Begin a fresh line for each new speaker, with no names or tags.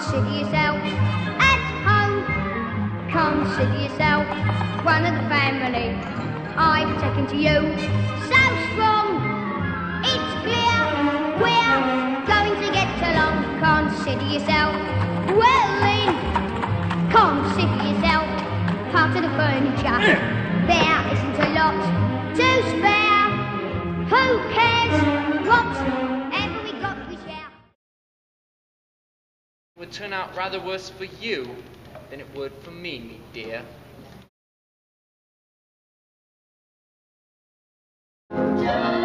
Consider yourself at home. Consider yourself one of the family. I've taken to you so strong. It's clear we're going to get along. Consider yourself well in. Consider yourself part of the furniture. There isn't a lot to spare. Who cares?
Would turn out rather worse for you than it would for me, me dear.
Consider